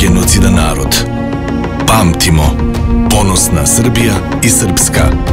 genocidan narod. Pamtimo, ponosna Srbija i Srpska.